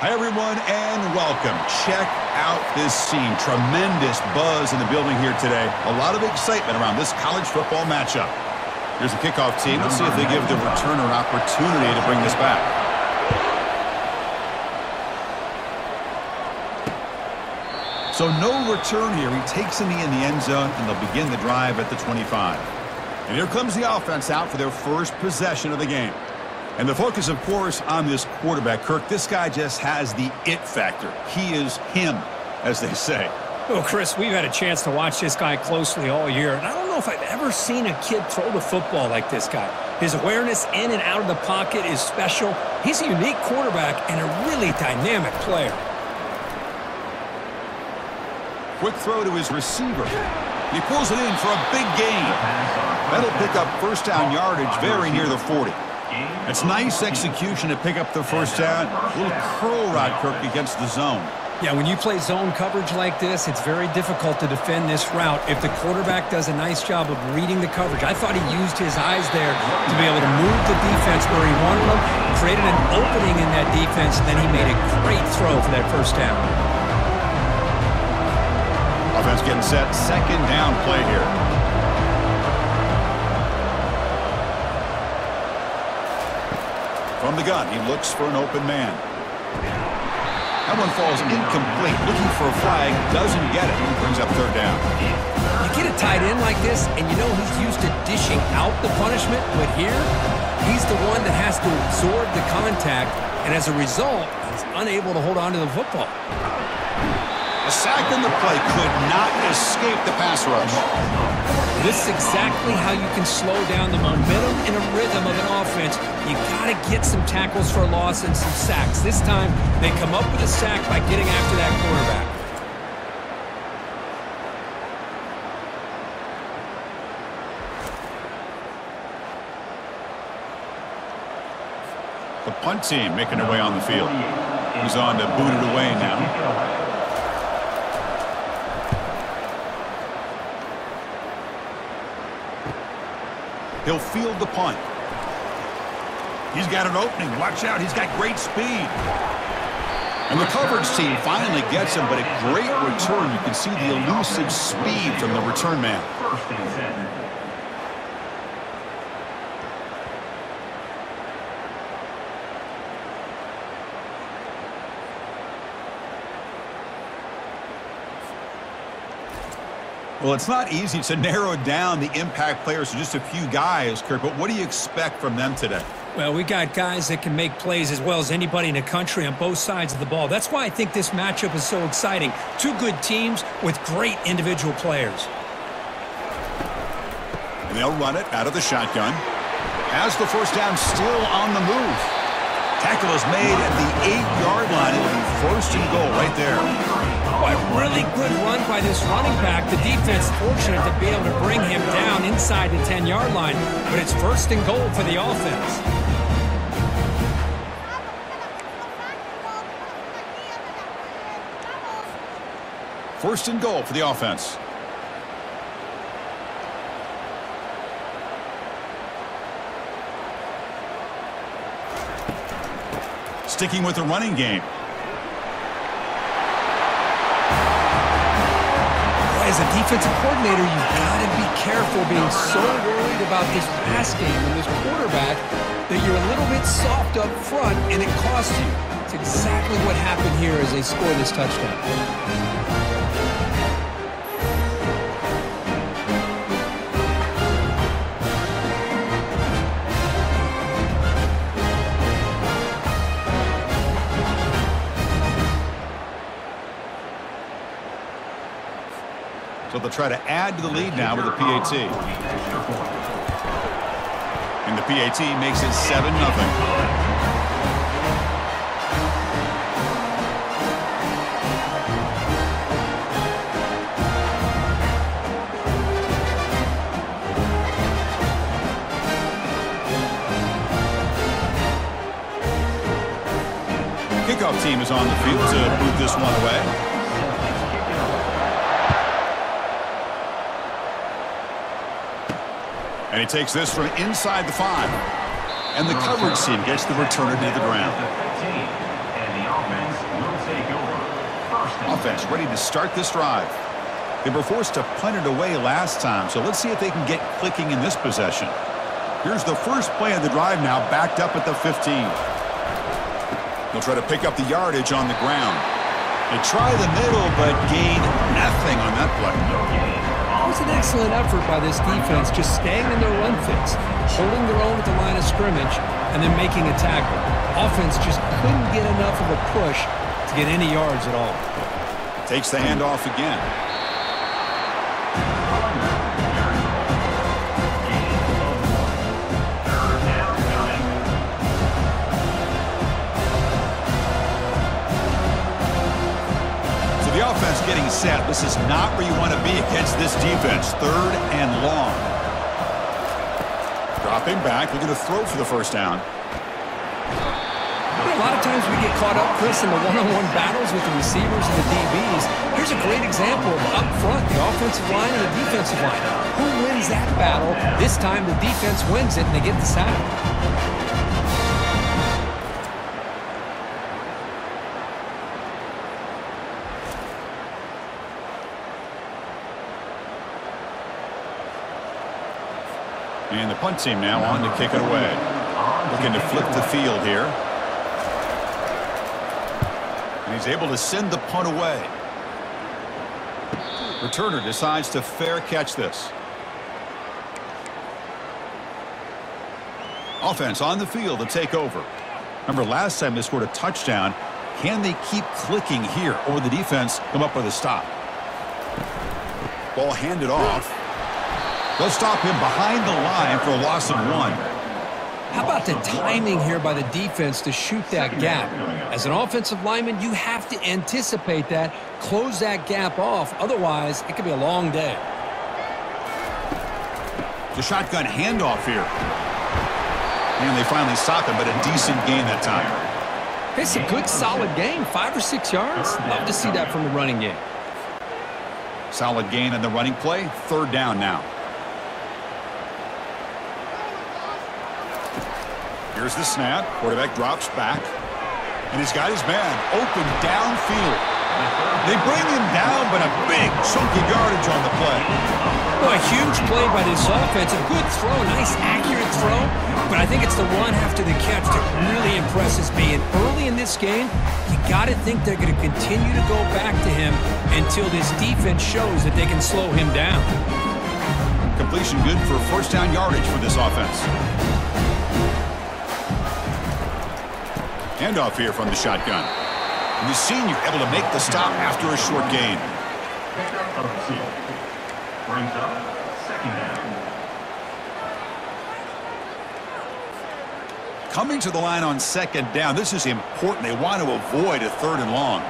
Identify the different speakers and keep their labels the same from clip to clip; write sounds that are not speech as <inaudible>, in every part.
Speaker 1: Hi, everyone, and welcome. Check out this scene. Tremendous buzz in the building here today. A lot of excitement around this college football matchup. Here's the kickoff team. Let's see if they give the returner an opportunity to bring this back. So no return here. He takes a knee in the end zone, and they'll begin the drive at the 25. And here comes the offense out for their first possession of the game. And the focus, of course, on this quarterback, Kirk. This guy just has the it factor. He is him, as they say.
Speaker 2: Well, Chris, we've had a chance to watch this guy closely all year, and I don't know if I've ever seen a kid throw the football like this guy. His awareness in and out of the pocket is special. He's a unique quarterback and a really dynamic player.
Speaker 1: Quick throw to his receiver. He pulls it in for a big gain. That'll pick up first down yardage very near the 40. It's nice execution to pick up the first down. A little curl rod, Kirk, against the zone.
Speaker 2: Yeah, when you play zone coverage like this, it's very difficult to defend this route if the quarterback does a nice job of reading the coverage. I thought he used his eyes there to be able to move the defense where he wanted them, created an opening in that defense, and then he made a great throw for that first down.
Speaker 1: Offense getting set. Second down play here. The gun, he looks for an open man. That one falls incomplete. Looking for a flag, doesn't get it. Brings up third down.
Speaker 2: You get a tight end like this, and you know he's used to dishing out the punishment, but here, he's the one that has to absorb the contact, and as a result, he's unable to hold on to the football.
Speaker 1: A sack in the play could not escape the pass rush.
Speaker 2: This is exactly how you can slow down the momentum and a rhythm of an offense. You got to get some tackles for loss and some sacks. This time, they come up with a sack by getting after that quarterback.
Speaker 1: The punt team making their way on the field. He's on to boot it away now. He'll field the punt. He's got an opening. Watch out. He's got great speed. And the coverage team finally gets him, but a great return. You can see the elusive speed from the return man. Well, it's not easy to narrow down the impact players to just a few guys, Kirk, but what do you expect from them today?
Speaker 2: Well, we got guys that can make plays as well as anybody in the country on both sides of the ball. That's why I think this matchup is so exciting. Two good teams with great individual players.
Speaker 1: And they'll run it out of the shotgun. Has the first down still on the move. Tackle is made at the eight-yard line. It'll be first and goal right there.
Speaker 2: A really good run by this running back. The defense fortunate to be able to bring him down inside the 10-yard line, but it's first and goal for the offense.
Speaker 1: First and goal for the offense. Sticking with the running game.
Speaker 2: as a defensive coordinator, you've got to be careful being so worried about this pass game and this quarterback that you're a little bit soft up front and it costs you. It's exactly what happened here as they score this touchdown.
Speaker 1: So they'll try to add to the lead now with the PAT. And the PAT makes it 7 nothing. Kickoff team is on the field to move this one away. And he takes this from inside the five. And the coverage team gets the returner to the ground. offense ready to start this drive. They were forced to punt it away last time, so let's see if they can get clicking in this possession. Here's the first play of the drive now, backed up at the 15. They'll try to pick up the yardage on the ground. They try the middle, but gain nothing on that play.
Speaker 2: An excellent effort by this defense, just staying in their run fits, holding their own at the line of scrimmage, and then making a tackle. Offense just couldn't get enough of a push to get any yards at all.
Speaker 1: Takes the handoff again. Getting set. This is not where you want to be against this defense. Third and long. Dropping back, We're going to throw for the first down.
Speaker 2: A lot of times we get caught up, Chris, in the one-on-one battles with the receivers and the DBs. Here's a great example of up front, the offensive line and the defensive line. Who wins that battle? This time the defense wins it and they get the sack.
Speaker 1: And the punt team now on to kick it away. Looking to flip the field here. And he's able to send the punt away. Returner decides to fair catch this. Offense on the field to take over. Remember last time they scored a touchdown. Can they keep clicking here or the defense come up with a stop? Ball handed off. They'll stop him behind the line for a loss of one.
Speaker 2: How about the timing here by the defense to shoot that gap? As an offensive lineman, you have to anticipate that, close that gap off. Otherwise, it could be a long day.
Speaker 1: The shotgun handoff here. And they finally stop him, but a decent gain that time.
Speaker 2: It's a good, solid game. Five or six yards. Love to see that from the running game.
Speaker 1: Solid gain on the running play. Third down now. Here's the snap. Quarterback drops back. And he's got his man open downfield. They bring him down, but a big chunky yardage on the play.
Speaker 2: Well, a huge play by this offense. A good throw, nice accurate throw. But I think it's the run after the catch that really impresses me. And early in this game, you got to think they're going to continue to go back to him until this defense shows that they can slow him down.
Speaker 1: Completion good for first down yardage for this offense. Handoff here from the shotgun. And the senior able to make the stop after a short gain.
Speaker 3: Brings up second down.
Speaker 1: Coming to the line on second down. This is important. They want to avoid a third and long.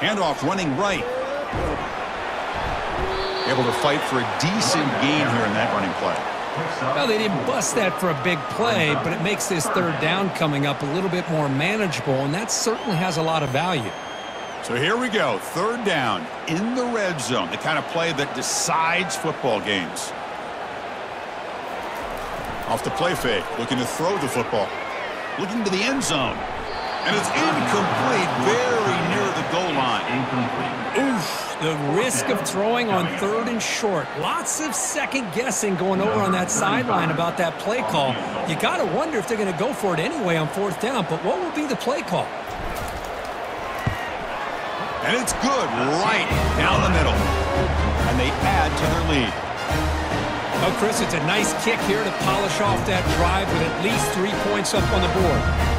Speaker 1: Handoff running right. Able to fight for a decent gain here in that running play.
Speaker 2: Well, they didn't bust that for a big play, but it makes this third down coming up a little bit more manageable, and that certainly has a lot of value.
Speaker 1: So here we go. Third down in the red zone. The kind of play that decides football games. Off the play fake. Looking to throw the football. Looking to the end zone. And it's incomplete. Very near the goal line.
Speaker 2: Oof, the risk of throwing on third and short. Lots of second guessing going over on that sideline about that play call. You got to wonder if they're going to go for it anyway on fourth down, but what will be the play call?
Speaker 1: And it's good right down the middle. And they add to their lead.
Speaker 2: Oh, Chris, it's a nice kick here to polish off that drive with at least three points up on the board.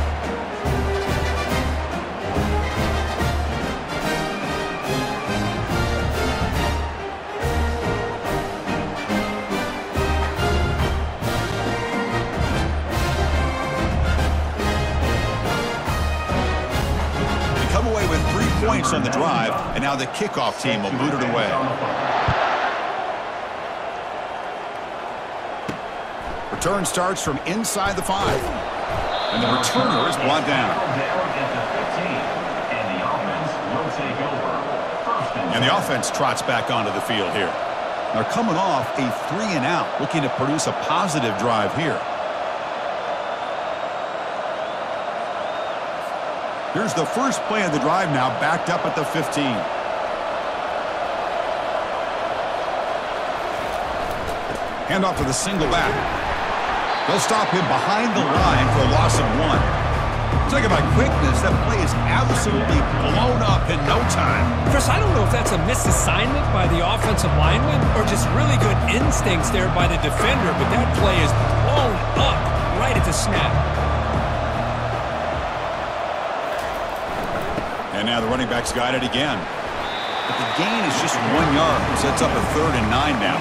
Speaker 1: Points on the drive, and now the kickoff team will boot it away. Return starts from inside the five. And the returner is brought down.
Speaker 3: Down at the 15. And the offense will take over. And
Speaker 1: And the offense trots back onto the field here. They're coming off a three and out, looking to produce a positive drive here. Here's the first play of the drive now, backed up at the 15. Hand off to the single back. They'll stop him behind the line for a loss of one. Talking about quickness, that play is absolutely blown up in no time.
Speaker 2: Chris, I don't know if that's a misassignment by the offensive lineman or just really good instincts there by the defender, but that play is blown up right at the snap.
Speaker 1: Now the running back's got it again. But the gain is just one yard. Sets up a third and nine now.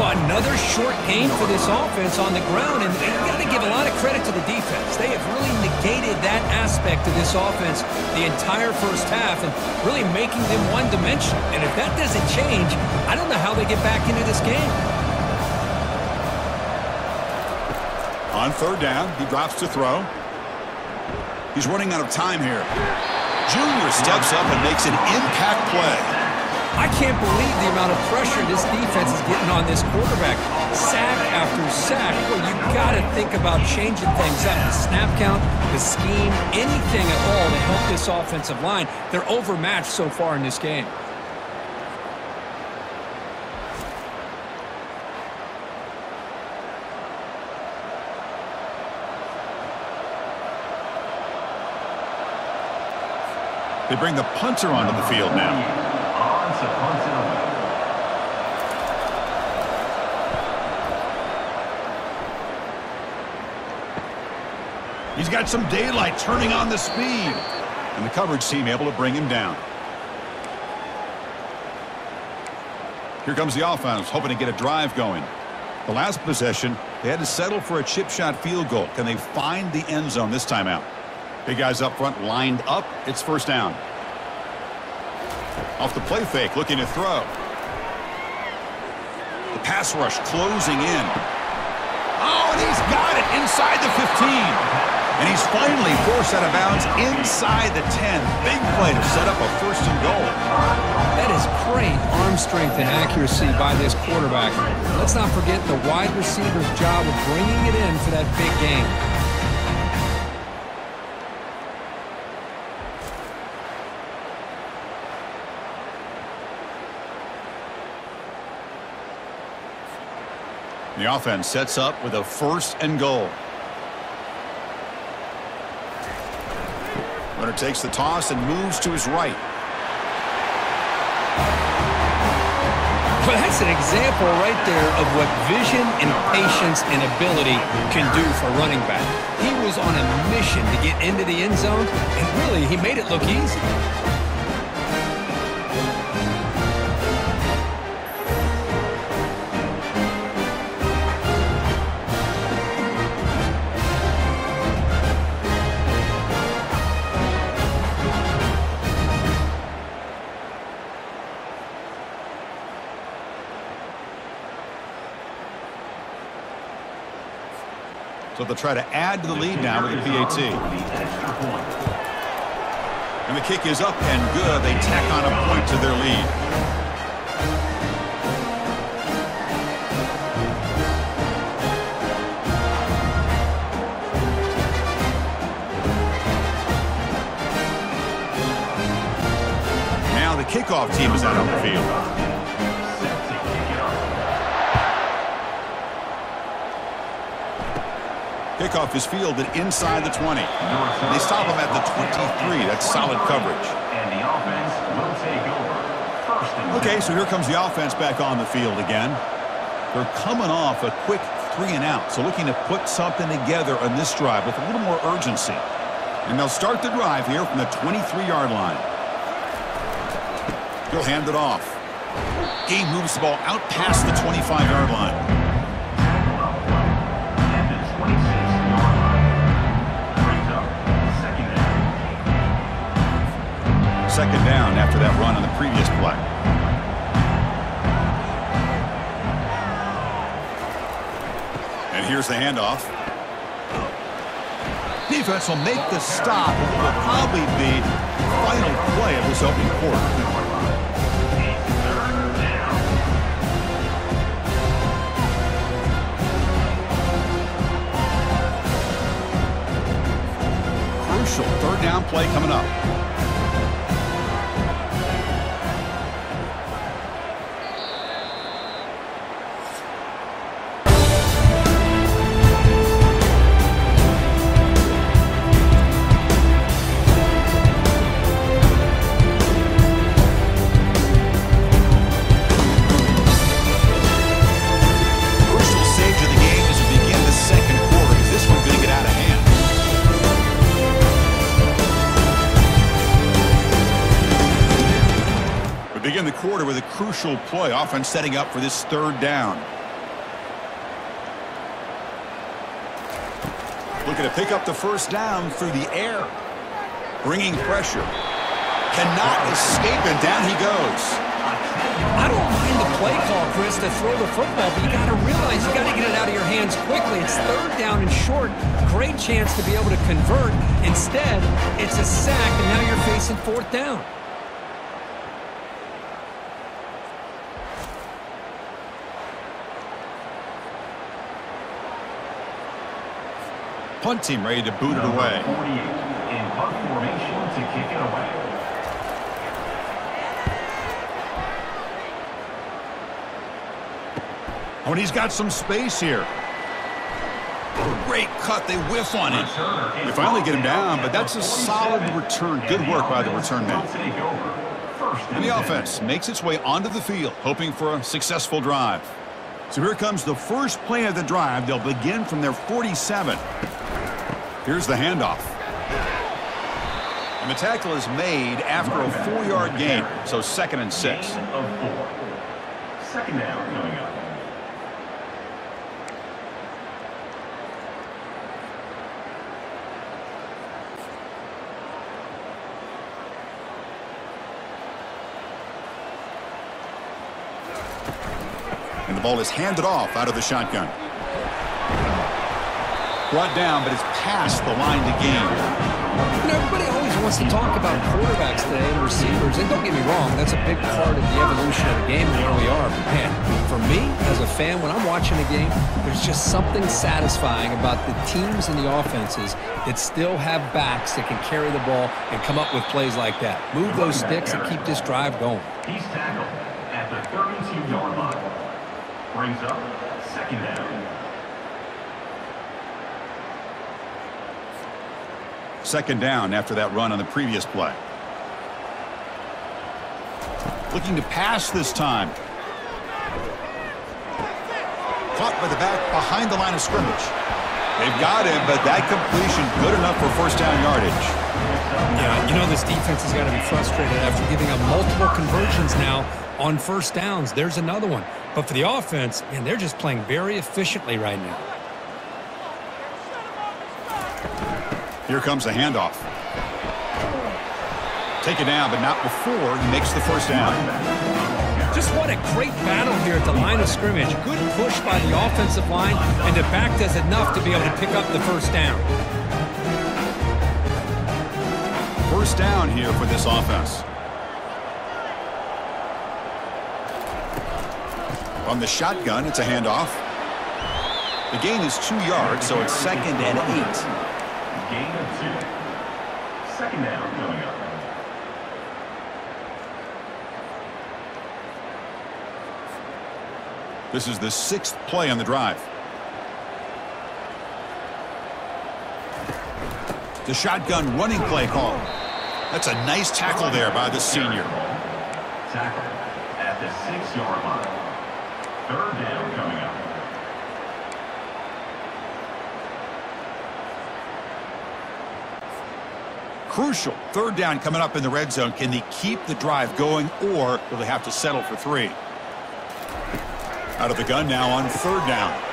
Speaker 2: Well, another short gain for this offense on the ground, and you got to give a lot of credit to the defense. They have really negated that aspect of this offense the entire first half and really making them one-dimensional. And if that doesn't change, I don't know how they get back into this game.
Speaker 1: On third down, he drops to throw. He's running out of time here. Junior steps up and makes an impact play.
Speaker 2: I can't believe the amount of pressure this defense is getting on this quarterback. Sack after sack. Well, you got to think about changing things up. The snap count, the scheme, anything at all to help this offensive line. They're overmatched so far in this game.
Speaker 1: They bring the punter onto the field now. He's got some daylight turning on the speed. And the coverage team able to bring him down. Here comes the offense, hoping to get a drive going. The last possession, they had to settle for a chip shot field goal. Can they find the end zone this time out? Big guys up front lined up. It's first down. Off the play fake, looking to throw. The pass rush closing in. Oh, and he's got it inside the 15. And he's finally forced out of bounds inside the 10. Big play to set up a first and goal.
Speaker 2: That is great arm strength and accuracy by this quarterback. Let's not forget the wide receiver's job of bringing it in for that big game.
Speaker 1: The offense sets up with a first and goal. Runner takes the toss and moves to his right.
Speaker 2: Well, that's an example right there of what vision and patience and ability can do for running back. He was on a mission to get into the end zone, and really, he made it look easy.
Speaker 1: Try to add to the lead now with the PAT. And the kick is up and good. They tack on a point to their lead. Now the kickoff team is out on the field. Kickoff is fielded inside the 20. They stop him at the 23. That's solid coverage.
Speaker 3: And the offense will take over.
Speaker 1: Okay, so here comes the offense back on the field again. They're coming off a quick three and out, so looking to put something together on this drive with a little more urgency. And they'll start the drive here from the 23-yard line. He'll hand it off. Game moves the ball out past the 25-yard line.
Speaker 3: Second down
Speaker 1: after that run on the previous play. And here's the handoff. Defense will make the stop. It will probably be the final play of this opening quarter.
Speaker 3: Third down.
Speaker 1: crucial third down play coming up. Crucial play, offense setting up for this third down. Looking to pick up the first down through the air. Bringing pressure. Cannot escape and down he goes.
Speaker 2: I don't mind the play call, Chris, to throw the football, but you got to realize you got to get it out of your hands quickly. It's third down and short. Great chance to be able to convert. Instead, it's a sack, and now you're facing fourth down.
Speaker 1: Punt team ready to boot it away.
Speaker 3: 48 in punt formation to kick it away.
Speaker 1: Oh, and he's got some space here. Great cut. They whiff on it. They finally get him down, but that's a solid return. Good work by the return man.
Speaker 3: will take over. First
Speaker 1: And the offense makes its way onto the field, hoping for a successful drive. So here comes the first play of the drive. They'll begin from their 47. Here's the handoff. And the tackle is made after a four-yard gain, so second and six.
Speaker 3: Second down coming up.
Speaker 1: And the ball is handed off out of the shotgun. Brought down, but it's past the line to gain.
Speaker 2: You know, everybody always wants to talk about quarterbacks today and receivers, and don't get me wrong, that's a big part of the evolution of the game and where we are. But man, for me, as a fan, when I'm watching a game, there's just something satisfying about the teams and the offenses that still have backs that can carry the ball and come up with plays like that. Move those sticks and keep this drive going.
Speaker 3: He's tackled at the 32-yard line. Brings up second down.
Speaker 1: Second down after that run on the previous play. Looking to pass this time. Caught by the back behind the line of scrimmage. They've got him, but that completion good enough for first down yardage.
Speaker 2: Yeah, you know this defense has got to be frustrated after giving up multiple conversions now on first downs. There's another one. But for the offense, man, they're just playing very efficiently right now.
Speaker 1: Here comes the handoff. Take it down, but not before he makes the first down.
Speaker 2: Just what a great battle here at the line of scrimmage. Good push by the offensive line, and the back does enough to be able to pick up the first down.
Speaker 1: First down here for this offense. On the shotgun, it's a handoff. The gain is two yards, so it's second and eight.
Speaker 3: Gain of two. Second down coming up.
Speaker 1: This is the sixth play on the drive. The shotgun running play call. That's a nice tackle there by the senior.
Speaker 3: Tackle at the six-yard line. Third down coming up.
Speaker 1: Crucial. Third down coming up in the red zone. Can they keep the drive going or will they have to settle for three? Out of the gun now on third down.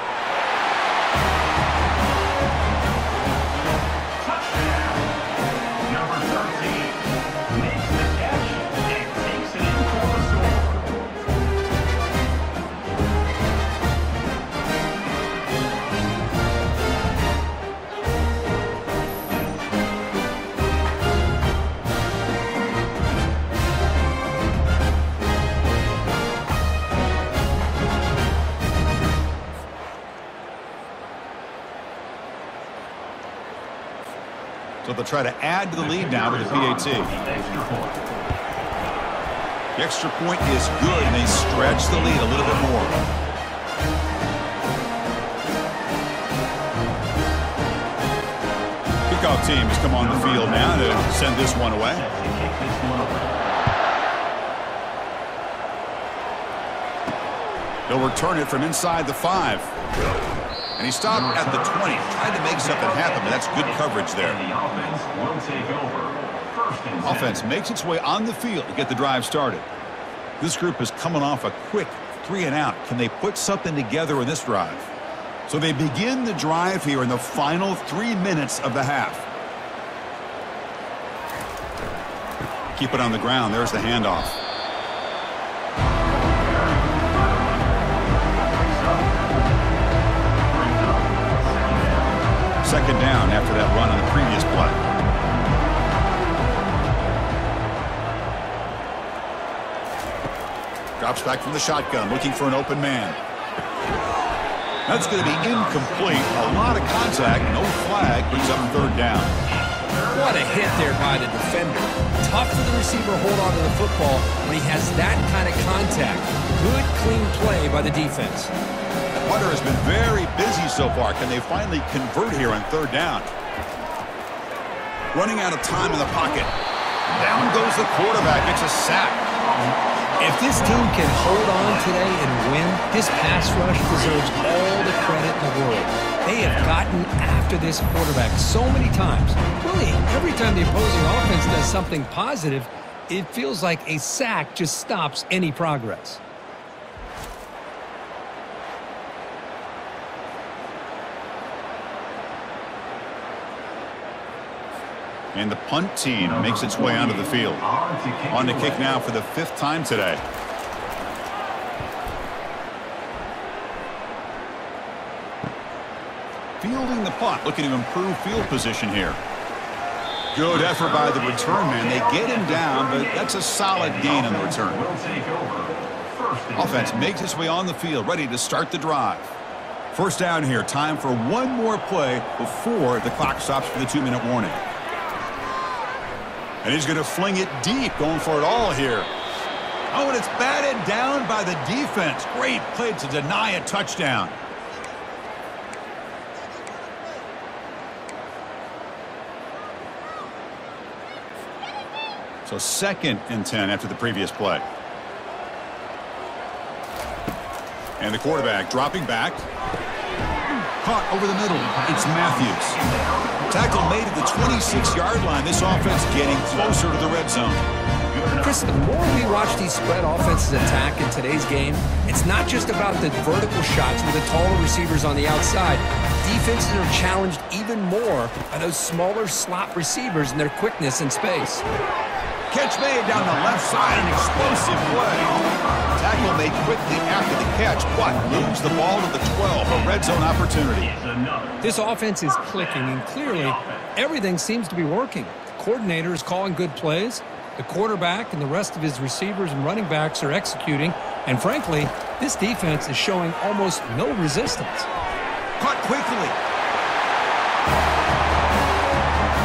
Speaker 1: Try to add to the lead now with the PAT.
Speaker 3: Extra point.
Speaker 1: The extra point is good, and they stretch the lead a little bit more. Kickoff team has come on the field now to send this one away.
Speaker 3: this one away.
Speaker 1: They'll return it from inside the five. And he stopped at the 20. Tried to make something happen, but that's good coverage there.
Speaker 3: Offense will take over. First and ten.
Speaker 1: Offense makes its way on the field to get the drive started. This group is coming off a quick three and out. Can they put something together in this drive? So they begin the drive here in the final three minutes of the half. Keep it on the ground. There's the handoff. Second down after that run on the previous play. Drops back from the shotgun, looking for an open man. That's going to be incomplete. A lot of contact, no flag, brings up third down.
Speaker 2: What a hit there by the defender. Tough for the receiver hold on to the football when he has that kind of contact. Good, clean play by the defense.
Speaker 1: Hunter has been very busy so far. Can they finally convert here on third down? Running out of time in the pocket. Down goes the quarterback. It's a sack.
Speaker 2: If this team can hold on today and win, this pass rush deserves all the credit in the world. They have gotten after this quarterback so many times. Really, every time the opposing offense does something positive, it feels like a sack just stops any progress.
Speaker 1: And the punt team makes its way onto the field.
Speaker 3: On the kick
Speaker 1: now for the fifth time today. Fielding the punt, looking to improve field position here. Good effort by the return man. They get him down, but that's a solid gain on the return. Offense makes its way on the field, ready to start the drive. First down here. Time for one more play before the clock stops for the two-minute warning. And he's going to fling it deep, going for it all here. Oh, and it's batted down by the defense. Great play to deny a touchdown. So second and 10 after the previous play. And the quarterback dropping back. Caught over the middle. It's Matthews. Tackle made at the 26-yard line. This offense getting closer to the red zone.
Speaker 2: Chris, the more we watch these spread offenses attack in today's game, it's not just about the vertical shots with the taller receivers on the outside. Defenses are challenged even more by those smaller slot receivers and their quickness in space.
Speaker 1: Catch made down the left side. An explosive play. Tackle made quickly after the catch, but moves the ball to the 12. A red zone opportunity.
Speaker 2: This offense is clicking, and clearly everything seems to be working. The coordinator is calling good plays. The quarterback and the rest of his receivers and running backs are executing. And frankly, this defense is showing almost no resistance.
Speaker 1: Caught quickly.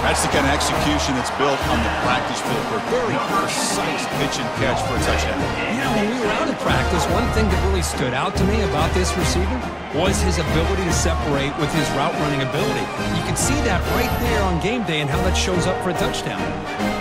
Speaker 1: That's the kind of execution that's built on the practice field for a very precise pitch and catch for a touchdown.
Speaker 2: You know, when we were out in practice, one thing that really stood out to me about this receiver was his ability to separate with his route running ability. You can see that right there on game day and how that shows up for a touchdown.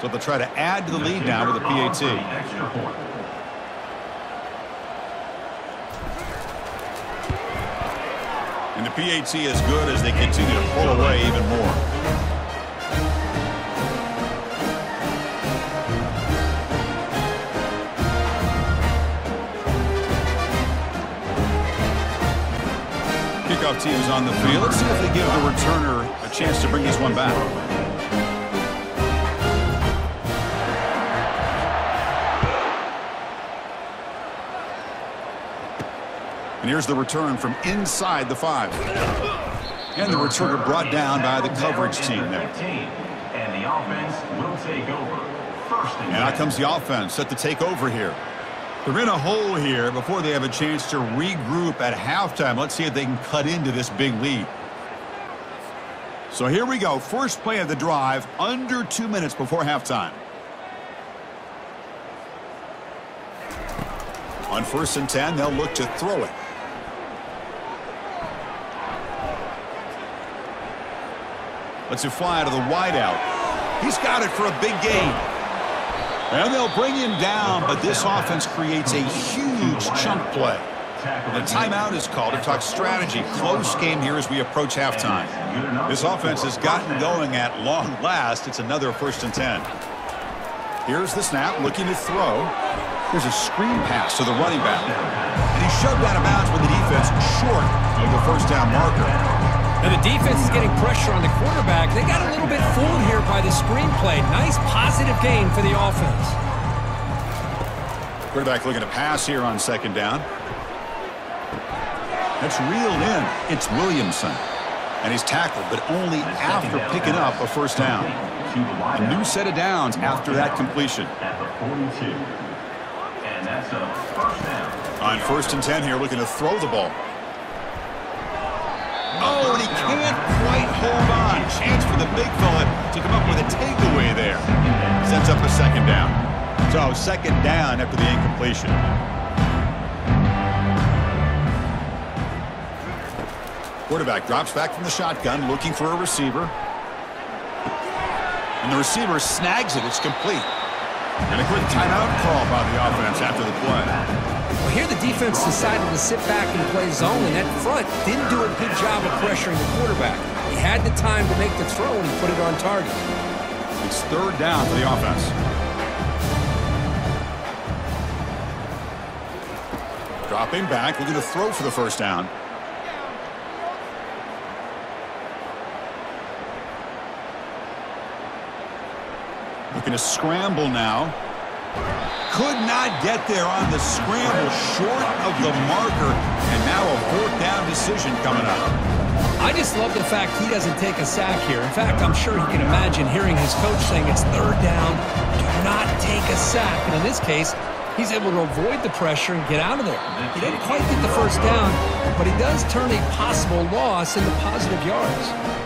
Speaker 1: So they'll try to add to the lead now with a PAT. And the PAT is good as they continue to pull away even more. Kickoff team is on the field. Let's see if they give the returner a chance to bring this one back. And here's the return from inside the five. And the returner brought down by the coverage team there.
Speaker 3: And the offense will take over. First
Speaker 1: And out comes the offense set to take over here. They're in a hole here before they have a chance to regroup at halftime. Let's see if they can cut into this big lead. So here we go. First play of the drive, under two minutes before halftime. On first and ten, they'll look to throw it. Let's it fly to the wideout. He's got it for a big gain. And they'll bring him down, but this offense creates a huge chunk play. The timeout is called to talk strategy. Close game here as we approach halftime. This offense has gotten going at long last. It's another first and ten. Here's the snap, looking to throw. There's a screen pass to the running back. And he shoved out of bounds with the defense short of the first down marker.
Speaker 2: Now the defense is getting pressure on the quarterback. They got a little bit fooled here by the screenplay. Nice positive gain for the offense.
Speaker 1: Quarterback looking to pass here on second down. That's reeled in. It's Williamson. And he's tackled, but only after picking up a first down. A new set of downs after that completion.
Speaker 3: At the 42. And that's a first down.
Speaker 1: On first and 10 here, looking to throw the ball. Oh, and he can't quite hold on. Chance for the big fella to come up with a takeaway there. Sets up a second down. So second down after the incompletion. Quarterback drops back from the shotgun, looking for a receiver. And the receiver snags it. It's complete. And a quick timeout call by the offense after the play.
Speaker 2: Here the defense decided to sit back and play zone, and that front didn't do a good job of pressuring the quarterback. He had the time to make the throw, and he put it on target.
Speaker 1: It's third down for the offense. Dropping back, looking to throw for the first down. Looking to scramble now. Could not get there on the scramble, short of the marker, and now a fourth down decision coming up.
Speaker 2: I just love the fact he doesn't take a sack here. In fact, I'm sure he can imagine hearing his coach saying it's third down, do not take a sack. And in this case, he's able to avoid the pressure and get out of there. He didn't quite get the first down, but he does turn a possible loss into positive yards.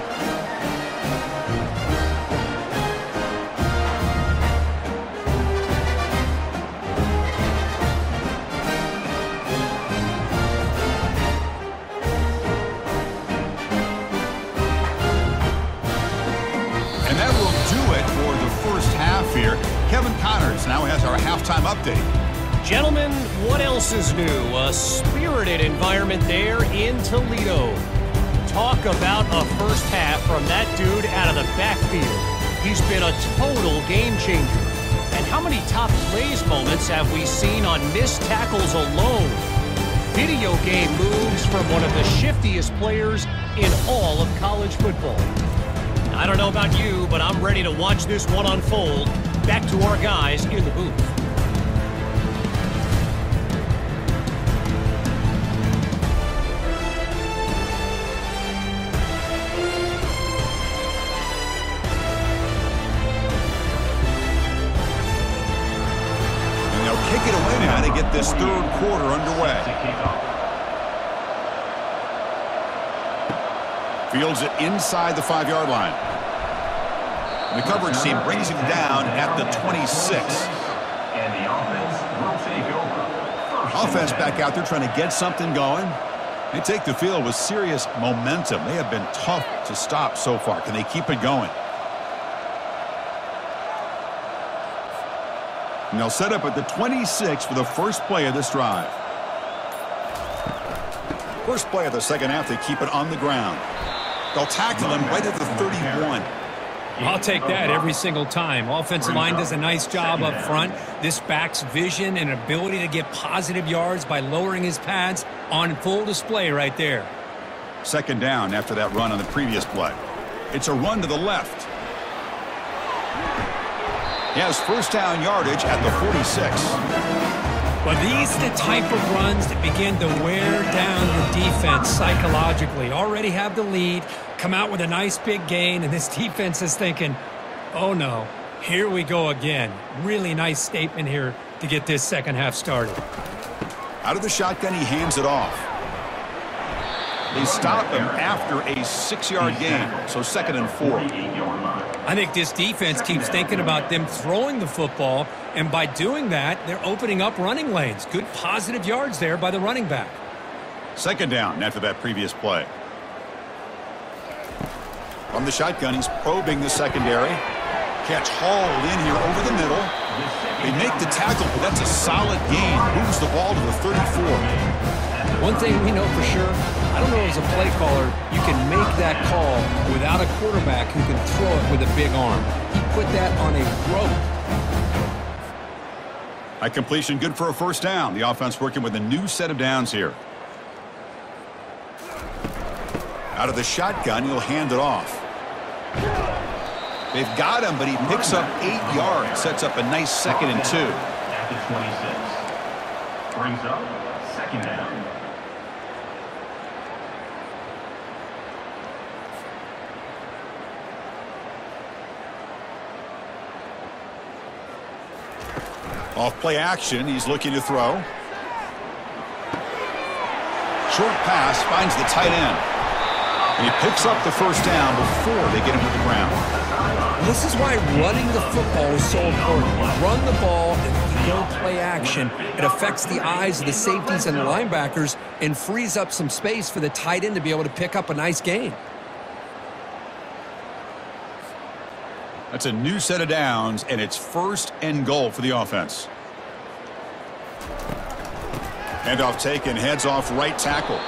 Speaker 4: Else is new? A spirited environment there in Toledo. Talk about a first half from that dude out of the backfield. He's been a total game changer. And how many top plays moments have we seen on missed tackles alone? Video game moves from one of the shiftiest players in all of college football. I don't know about you, but I'm ready to watch this one unfold. Back to our guys in the booth.
Speaker 1: Fields it inside the five-yard line. The coverage team brings him down at the 26.
Speaker 3: And the offense will take over.
Speaker 1: Offense back out there trying to get something going. They take the field with serious momentum. They have been tough to stop so far. Can they keep it going? And they'll set up at the 26 for the first play of this drive. First play of the second half, they keep it on the ground. They'll tackle him right at the 31.
Speaker 2: I'll take that every single time. Offensive line does a nice job up front. This back's vision and ability to get positive yards by lowering his pads on full display right there.
Speaker 1: Second down after that run on the previous play. It's a run to the left. He has first down yardage at the 46.
Speaker 2: Well, these are the type of runs that begin to wear down the defense psychologically. Already have the lead, come out with a nice big gain, and this <laughs> defense is thinking, oh no, here we go again. Really nice statement here to get this second half started.
Speaker 1: Out of the shotgun, he hands it off. They stop him after a six-yard gain, so second and four.
Speaker 2: I think this defense keeps thinking about them throwing the football, and by doing that, they're opening up running lanes. Good positive yards there by the running back.
Speaker 1: Second down after that previous play. From the shotgun, he's probing the secondary. Catch hauled in here over the middle. They make the tackle, but that's a solid gain. Moves the ball to the 34.
Speaker 2: One thing we know for sure, I don't know as a play caller, you can make that call without a quarterback who can throw it with a big arm. He put that on a rope.
Speaker 1: A completion good for a first down. The offense working with a new set of downs here. Out of the shotgun, he'll hand it off. They've got him, but he picks up eight yards. Sets up a nice second and two.
Speaker 3: At the 26. Brings up second down.
Speaker 1: Off play action, he's looking to throw. Short pass finds the tight end. And he picks up the first down before they get him to the ground.
Speaker 2: This is why running the football is so important. Run the ball and go play action. It affects the eyes of the safeties and the linebackers and frees up some space for the tight end to be able to pick up a nice gain.
Speaker 1: That's a new set of downs, and it's first and goal for the offense. Handoff taken, heads off right tackle.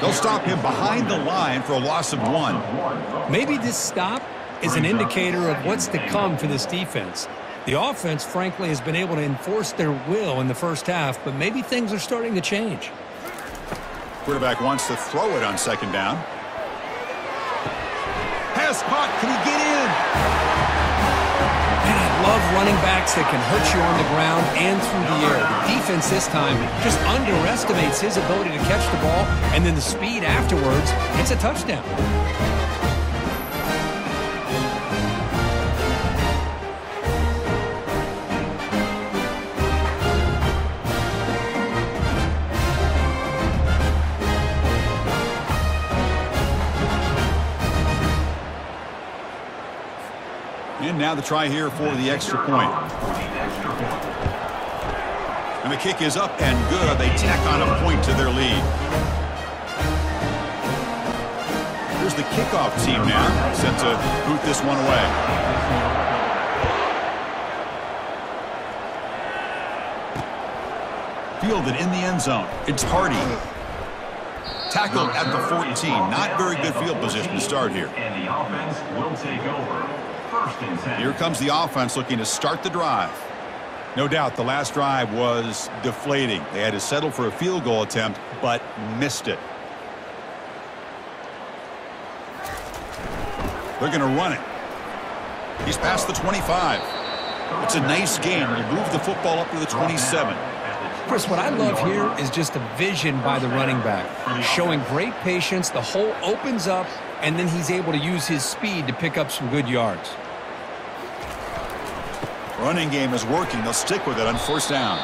Speaker 1: They'll stop him behind the line for a loss of one.
Speaker 2: Maybe this stop is an indicator of what's to come for this defense. The offense, frankly, has been able to enforce their will in the first half, but maybe things are starting to change.
Speaker 1: Quarterback wants to throw it on second down. Pass caught. Can he get in?
Speaker 2: Love running backs that can hurt you on the ground and through the air. The defense this time just underestimates his ability to catch the ball, and then the speed afterwards, it's a touchdown.
Speaker 1: And now the try here for the extra point. And the kick is up and good. They tack on a point to their lead. Here's the kickoff team now, set to boot this one away. Fielded in the end zone. It's Hardy. Tackled at the 14. Not very good field position to start here.
Speaker 3: And the offense will take over. First and 10.
Speaker 1: Here comes the offense looking to start the drive. No doubt the last drive was deflating. They had to settle for a field goal attempt, but missed it. They're going to run it. He's past the 25. It's a nice game. You move the football up to the 27.
Speaker 2: Chris, what I love here is just the vision by the running back, showing great patience. The hole opens up, and then he's able to use his speed to pick up some good yards.
Speaker 1: Running game is working. They'll stick with it on first down.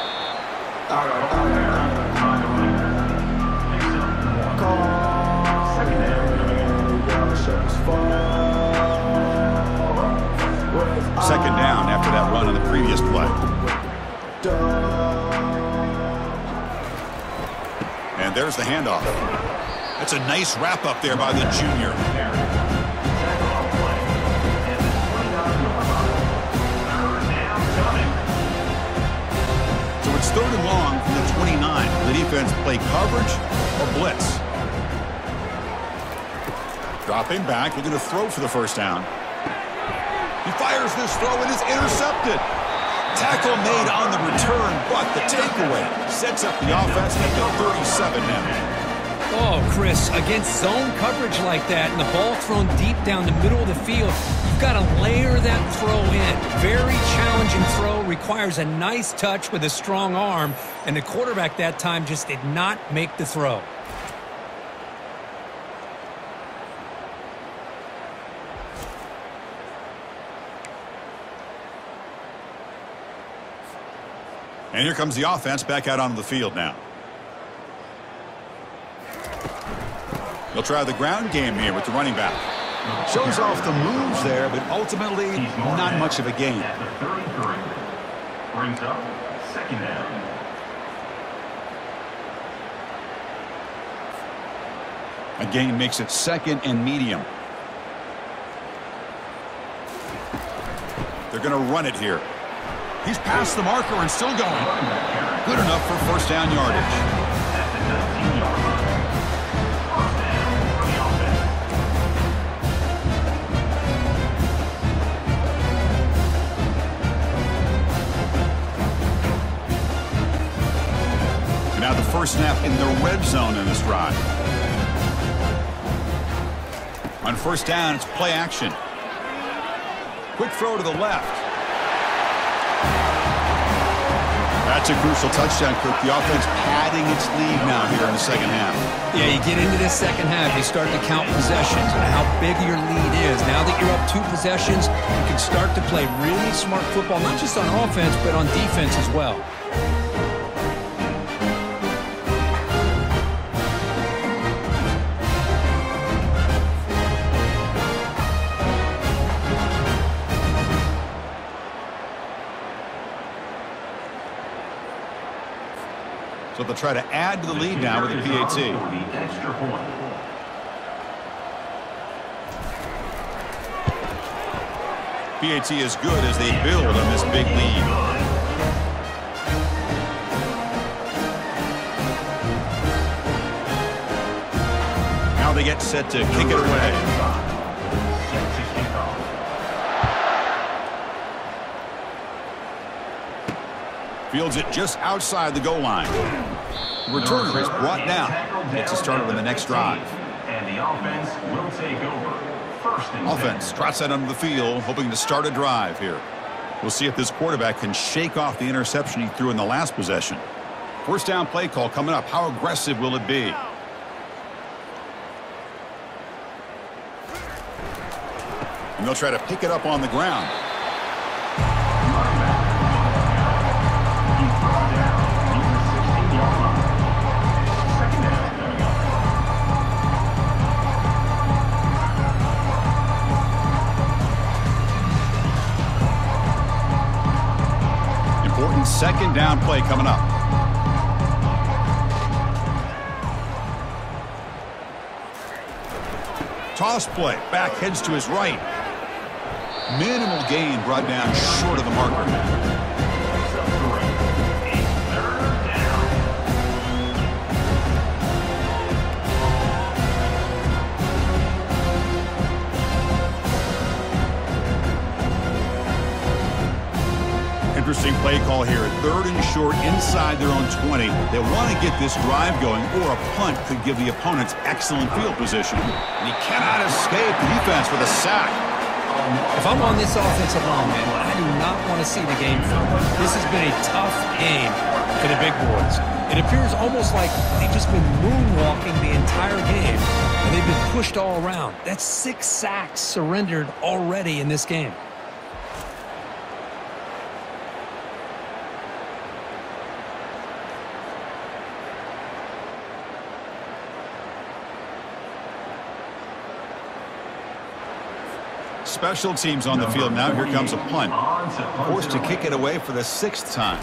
Speaker 3: Second down.
Speaker 1: After that run on the previous play. And there's the handoff. That's a nice wrap up there by the junior. So it's third and long from the 29. The defense play coverage or blitz. Dropping back, We looking to throw for the first down. He fires this throw and is intercepted. Tackle made on the return, but the takeaway sets up the offense at the 37 now.
Speaker 2: Oh, Chris, against zone coverage like that and the ball thrown deep down the middle of the field, you've got to layer that throw in. Very challenging throw, requires a nice touch with a strong arm, and the quarterback that time just did not make the throw.
Speaker 1: And here comes the offense back out onto the field now. They'll try the ground game here with the running back. Shows off the moves there, but ultimately not much of a
Speaker 3: 33. Brings up second down.
Speaker 1: A gain makes it second and medium. They're going to run it here. He's past the marker and still going. Good enough for first down yardage. Now the first snap in the red zone in this drive. On first down, it's play action. Quick throw to the left. That's a crucial touchdown, Cook. The offense padding its lead now here in the second half.
Speaker 2: Yeah, you get into this second half, you start to count possessions and how big your lead is. Now that you're up two possessions, you can start to play really smart football, not just on offense, but on defense as well.
Speaker 1: They'll try to add to the lead now with
Speaker 3: the PAT.
Speaker 1: PAT is good as they build on this big lead. Now they get set to kick it away. Fields it just outside the goal line. The returner is brought down. Gets us started on the next drive.
Speaker 3: And the offense will take over. First
Speaker 1: Offense
Speaker 3: 10.
Speaker 1: trots that onto the field, hoping to start a drive here. We'll see if this quarterback can shake off the interception he threw in the last possession. First down play call coming up. How aggressive will it be? And they'll try to pick it up on the ground.
Speaker 3: Second down
Speaker 1: play coming up. Toss play. Back heads to his right. Minimal gain brought down short of the marker. Play call here. Third and short inside their own 20. They want to get this drive going, or a punt could give the opponents excellent field position. And he cannot escape the defense with a sack.
Speaker 2: If I'm on this offensive line, man, I do not want to see the game. This has been a tough game for the big boys. It appears almost like they've just been moonwalking the entire game, and they've been pushed all around. That's six sacks surrendered already in this game.
Speaker 1: Special teams on the field now. Here comes a punt. Forced to kick it away for the sixth time.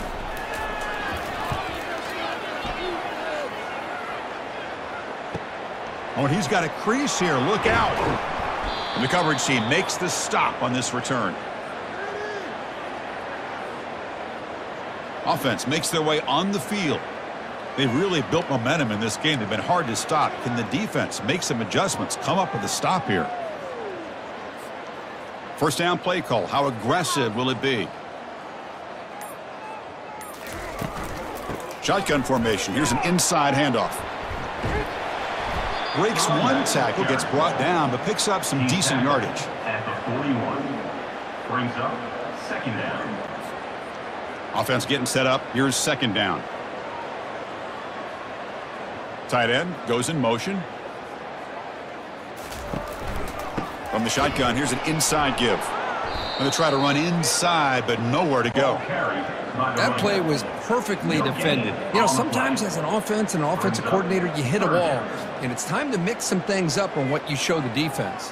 Speaker 1: Oh, and he's got a crease here. Look out. And the coverage team makes the stop on this return. Offense makes their way on the field. They've really built momentum in this game. They've been hard to stop. Can the defense make some adjustments, come up with a stop here? First down play call. How aggressive will it be? Shotgun formation. Here's an inside handoff. Breaks one tackle, gets brought down, but picks up some decent yardage.
Speaker 3: At the 41. Brings up second down.
Speaker 1: Offense getting set up. Here's second down. Tight end goes in motion. From the shotgun, here's an inside give. Going to try to run inside, but nowhere to go.
Speaker 3: Carry by the
Speaker 2: That play was perfectly defended. You know, sometimes as an offense and an offensive coordinator, you hit a wall, and it's time to mix some things up on what you show the defense.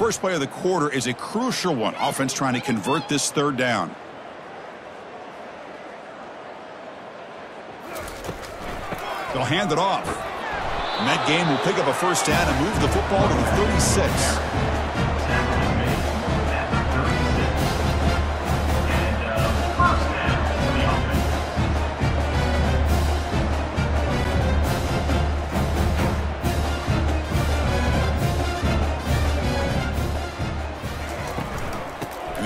Speaker 1: First play of the quarter is a crucial one. Offense trying to convert this third down. They'll hand it off. And that game will pick up a first down and move the football to the 36.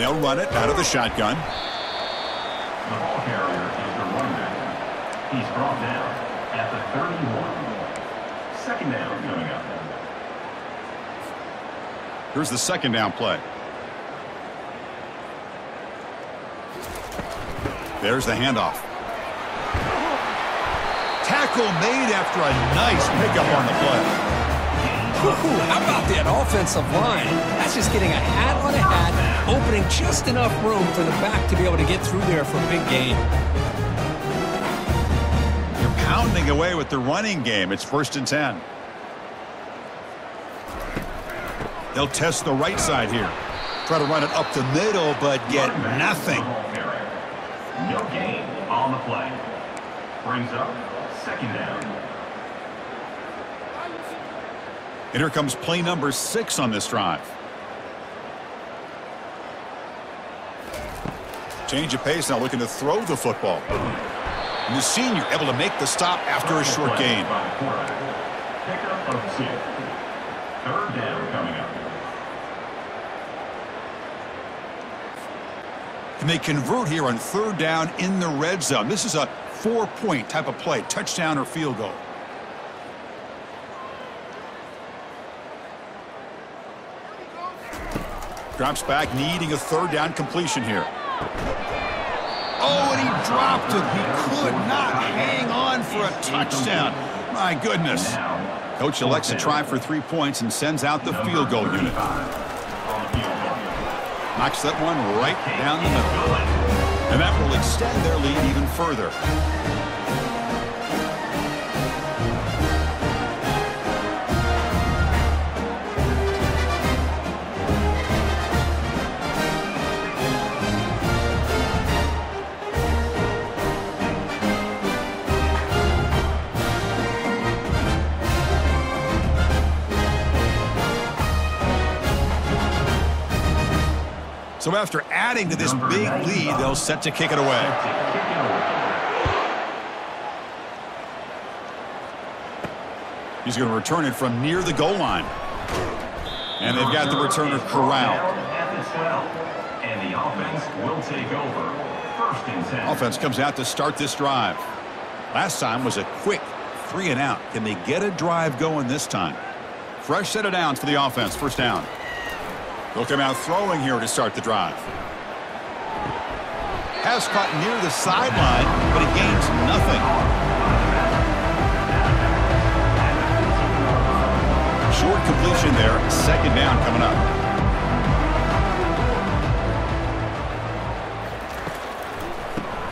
Speaker 1: They'll run it out of the shotgun.
Speaker 3: The ball carrier is the running back. He's brought down at the 31. Second down coming up.
Speaker 1: Here's the second down play. There's the handoff. Tackle made after a nice pickup on the play.
Speaker 2: Whew, how about that offensive line? That's just getting a hat on a hat, opening just enough room for the back to be able to get through there for a big gain.
Speaker 1: They're pounding away with the running game. It's first and 10. They'll test the right side here. Try to run it up the middle, but get nothing.
Speaker 3: the ball carrier. No gain on the play. Brings up second down.
Speaker 1: And here comes play number six on this drive. Change of pace now looking to throw the football. And the senior able to make the stop after a short gain.
Speaker 3: Third down coming up.
Speaker 1: Can they convert here on third down in the red zone? This is a four-point type of play, touchdown or field goal. Drops back, needing a third down completion here. And he dropped it. He could not hang on for a touchdown. My goodness. Coach elects to try for three points and sends out the field goal unit.
Speaker 3: 35 on the field goal.
Speaker 1: Knocks that one right down the middle. And that will extend their lead even further. So after adding to this big lead, they'll set to kick it away.
Speaker 3: Kick it away.
Speaker 1: He's going to return it from near the goal line. And they've got the returner corralled.
Speaker 3: At the 12. And the offense will take over. First and 10.
Speaker 1: Offense comes out to start this drive. Last time was a quick three and out. Can they get a drive going this time? Fresh set of downs for the offense. First down. They'll come out throwing here to start the drive. Has caught near the sideline, but he gains nothing. Short completion there. Second down coming up.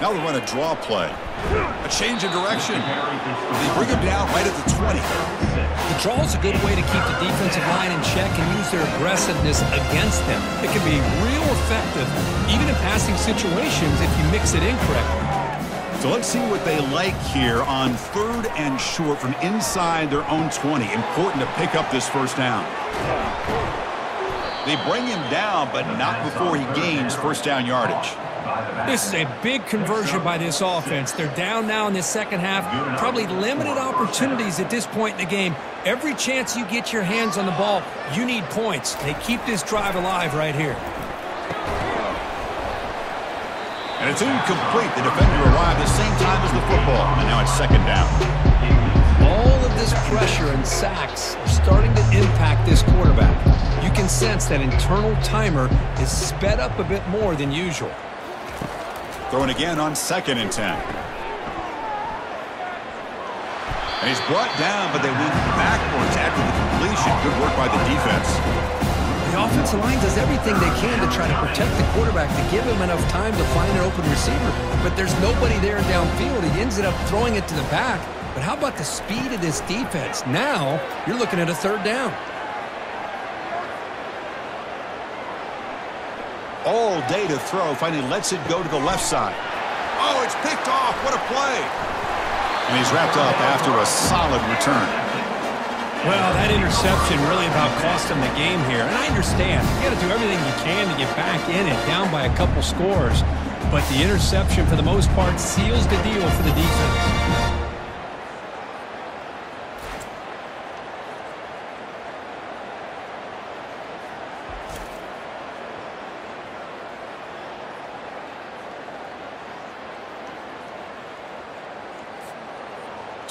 Speaker 1: Now they run a draw play. A change of direction. They bring him down right at the 20.
Speaker 2: The draw is a good way to keep the defensive line in check and use their aggressiveness against them. It can be real effective, even in passing situations, if you mix it in correctly.
Speaker 1: So let's see what they like here on third and short from inside their own 20. Important to pick up this first down. They bring him down, but not before he gains first down yardage.
Speaker 2: This is a big conversion by this offense. They're down now in the second half. Probably limited opportunities at this point in the game. Every chance you get your hands on the ball, you need points. They keep this drive alive right here.
Speaker 1: And it's incomplete. The defender arrived the same time as the football, and now it's second down.
Speaker 2: All of this pressure and sacks are starting to impact this quarterback. You can sense that internal timer is sped up a bit more than usual.
Speaker 1: Throwing again on second and ten. And he's brought down, but they went backwards after the completion. Good work by the defense.
Speaker 2: The offensive line does everything they can to try to protect the quarterback to give him enough time to find an open receiver. But there's nobody there downfield. He ends up throwing it to the back. But how about the speed of this defense? Now you're looking at a third down.
Speaker 1: All day to throw. Finally lets it go to the left side. Oh, it's picked off. What a play. And he's wrapped up after a solid return.
Speaker 2: Well, that interception really about cost him the game here. And I understand. You got to do everything you can to get back in it, down by a couple scores. But the interception, for the most part, seals the deal for the defense.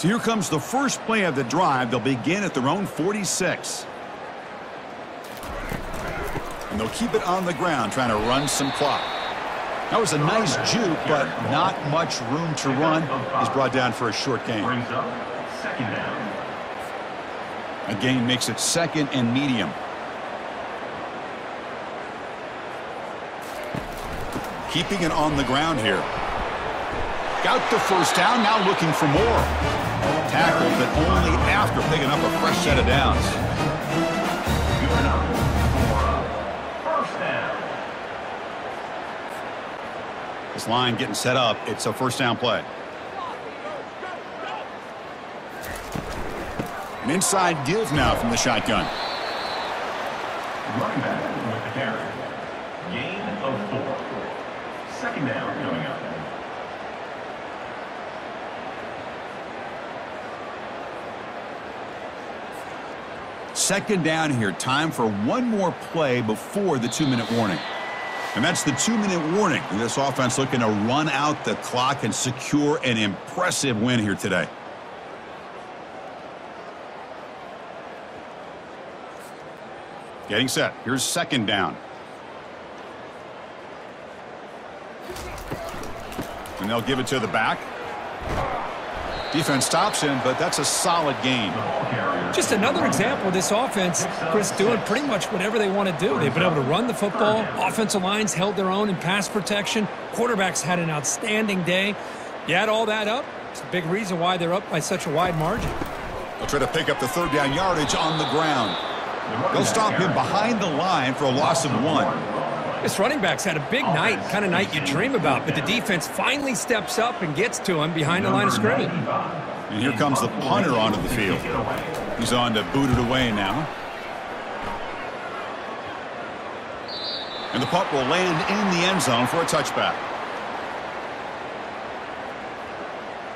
Speaker 1: So here comes the first play of the drive. They'll begin at their own 46. And they'll keep it on the ground, trying to run some clock. That was a nice juke, but not much room to run. He's brought down for a short.
Speaker 3: Second.
Speaker 1: A gain makes it second and medium. Keeping it on the ground here. Got the first down, now looking for more. Tackled, but only after picking up a fresh set of downs. This line getting set up. It's a first down play. An inside give now from the shotgun.
Speaker 3: Running back with the carry. Gain of four. Second down coming up.
Speaker 1: Second down here. Time for one more play before the two-minute warning. And that's the two-minute warning. This offense looking to run out the clock and secure an impressive win here today. Getting set. Here's second down. And they'll give it to the back. Defense stops him, but that's a solid game.
Speaker 2: Just another example of this offense, Chris, doing pretty much whatever they want to do. They've been able to run the football. Offensive lines held their own in pass protection. Quarterbacks had an outstanding day. You add all that up, it's a big reason why they're up by such a wide margin.
Speaker 1: They'll try to pick up the third down yardage on the ground. They'll stop him behind the line for a loss of one.
Speaker 2: This running back's had a big night, kind of night you dream about, but the defense finally steps up and gets to him behind the line of scrimmage.
Speaker 1: And here comes the punter onto the field. He's on to boot it away now. And the punt will land in the end zone for a touchback.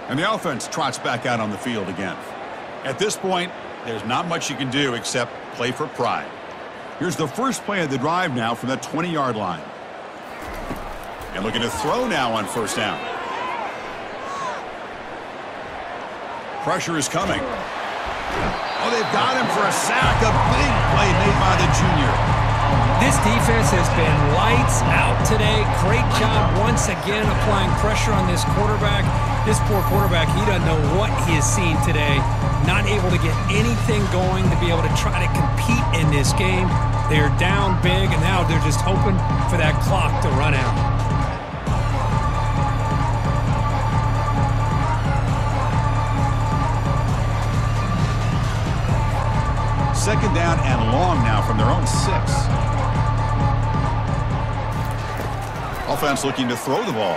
Speaker 1: And the offense trots back out on the field again. At this point, there's not much you can do except play for pride. Here's the first play of the drive now from the 20-yard line. And looking to throw now on first down. Pressure is coming. Oh, they've got him for a sack. A big play made by the junior.
Speaker 2: This defense has been lights out today. Great job once again applying pressure on this quarterback. This poor quarterback, he doesn't know what he has seen today. Not able to get anything going to be able to try to compete in this game. They're down big, and now they're just hoping for that clock to run out.
Speaker 1: second down and long now from their own six. Offense looking to throw the ball.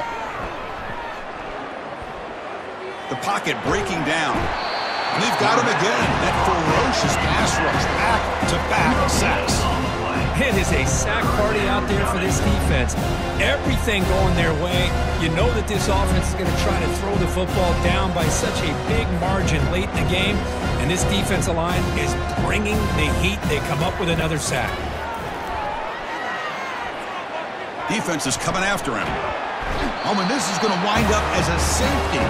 Speaker 1: The pocket breaking down. And they've got him again. That ferocious pass rush. Back-to-back sacks.
Speaker 2: It is a sack party out there for this defense. Everything going their way. You know that this offense is going to try to throw the football down by such a big margin late in the game. And this defensive line is bringing the heat. They come up with another sack.
Speaker 1: Defense is coming after him. Oh, and this is going to wind up as a safety.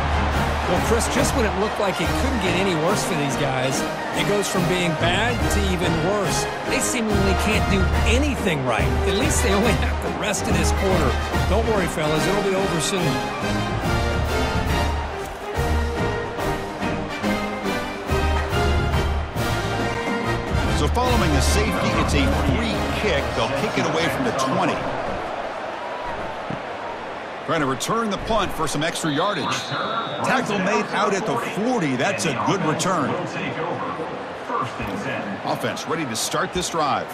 Speaker 2: Well, Chris, just when it looked like it couldn't get any worse for these guys, it goes from being bad to even worse. They seemingly can't do anything right. At least they only have the rest of this quarter. Don't worry, fellas. It'll be over soon.
Speaker 1: So following the safety, it's a free kick. They'll kick it away from the 20. Trying to return the punt for some extra yardage. Tackle made out at the 40. That's a good return. Offense ready to start this drive.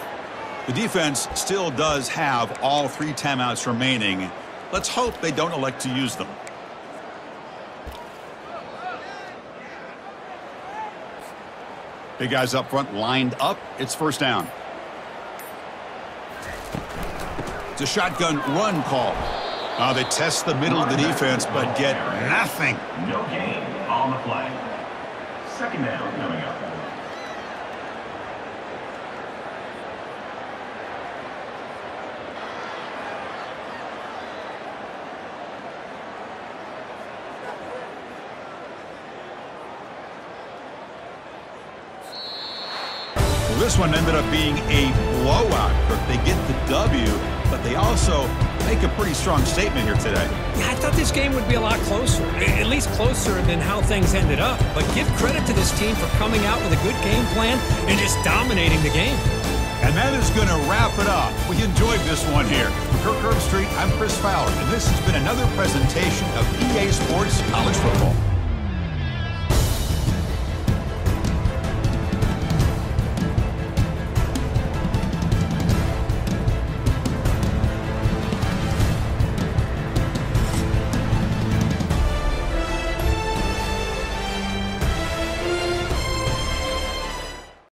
Speaker 1: The defense still does have all three timeouts remaining. Let's hope they don't elect to use them. Big guys up front lined up. It's first down. It's a shotgun run call. Uh, they test the middle of the defense, but get nothing.
Speaker 3: No gain on the play. Second down coming up.
Speaker 1: Well, this one ended up being a blowout. They get the W, but they also make a pretty strong statement here today.
Speaker 2: Yeah, I thought this game would be a lot closer, at least closer than how things ended up. But give credit to this team for coming out with a good game plan and just dominating the game.
Speaker 1: And that is going to wrap it up. We enjoyed this one here. From Kirk Herbstreit, I'm Chris Fowler, and this has been another presentation of EA Sports College Football.